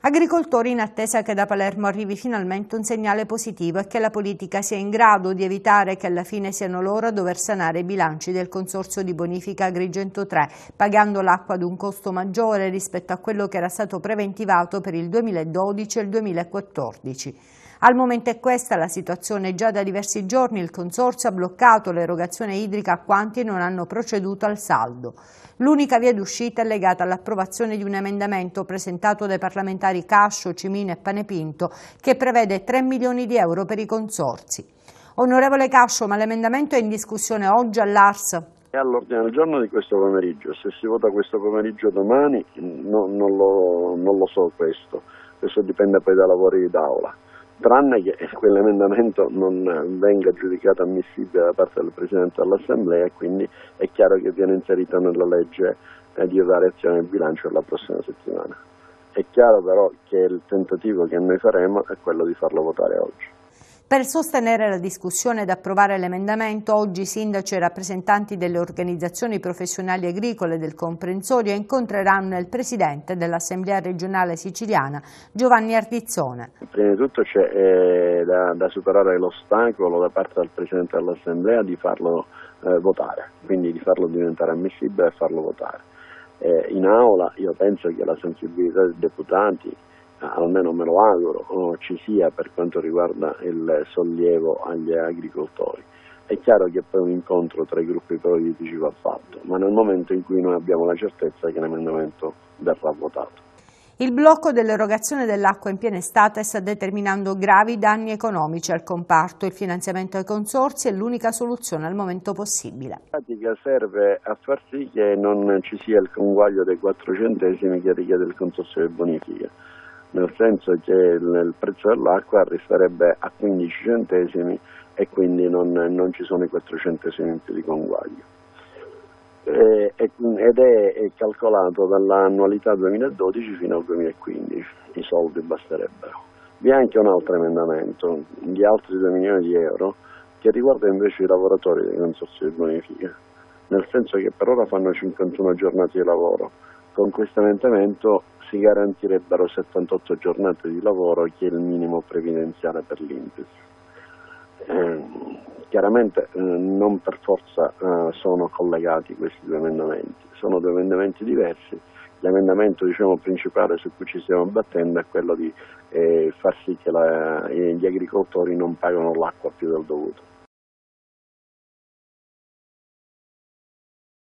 Agricoltori in attesa che da Palermo arrivi finalmente un segnale positivo e che la politica sia in grado di evitare che alla fine siano loro a dover sanare i bilanci del Consorzio di Bonifica Agrigento 3, pagando l'acqua ad un costo maggiore rispetto a quello che era stato preventivato per il 2012 e il 2014. Al momento è questa la situazione. Già da diversi giorni il Consorzio ha bloccato l'erogazione idrica a quanti non hanno proceduto al saldo. L'unica via d'uscita è legata all'approvazione di un emendamento presentato dai parlamentari Cascio, Cimino e Panepinto che prevede 3 milioni di euro per i consorzi. Onorevole Cascio, ma l'emendamento è in discussione oggi all'Ars? È all'ordine del giorno di questo pomeriggio, se si vota questo pomeriggio domani no, non, lo, non lo so questo, questo dipende poi dai lavori d'aula tranne che quell'emendamento non venga giudicato ammissibile da parte del Presidente dell'Assemblea quindi è chiaro che viene inserito nella legge eh, di variazione del bilancio la prossima settimana. È chiaro però che il tentativo che noi faremo è quello di farlo votare oggi. Per sostenere la discussione ed approvare l'emendamento, oggi sindaci e rappresentanti delle organizzazioni professionali agricole del comprensorio incontreranno il presidente dell'Assemblea regionale siciliana, Giovanni Ardizzone. Prima di tutto c'è eh, da, da, superare l'ostacolo da parte del presidente dell'Assemblea di farlo eh, votare, quindi di farlo diventare ammissibile e farlo votare. Eh, in aula io penso che la sensibilità dei deputati almeno me lo auguro, ci sia per quanto riguarda il sollievo agli agricoltori. È chiaro che poi un incontro tra i gruppi politici va fatto, ma nel momento in cui noi abbiamo la certezza che l'emendamento verrà votato. Il blocco dell'erogazione dell'acqua in piena estate sta determinando gravi danni economici al comparto. Il finanziamento ai consorsi è l'unica soluzione al momento possibile. La pratica serve a far sì che non ci sia il conguaglio dei 4 centesimi che richiede il consorzio di bonifica nel senso che il prezzo dell'acqua resterebbe a 15 centesimi e quindi non, non ci sono i 4 centesimi di conguaglio. E, ed è calcolato dall'annualità 2012 fino al 2015, i soldi basterebbero. Vi è anche un altro emendamento di altri 2 milioni di euro che riguarda invece i lavoratori dei consorzi di bonifica, nel senso che per ora fanno 51 giornate di lavoro. Con questo emendamento si garantirebbero 78 giornate di lavoro che è il minimo previdenziale per l'Inps. Eh, chiaramente eh, non per forza eh, sono collegati questi due emendamenti, sono due emendamenti diversi. L'emendamento diciamo, principale su cui ci stiamo battendo è quello di far sì che la, gli agricoltori non pagano l'acqua più del dovuto.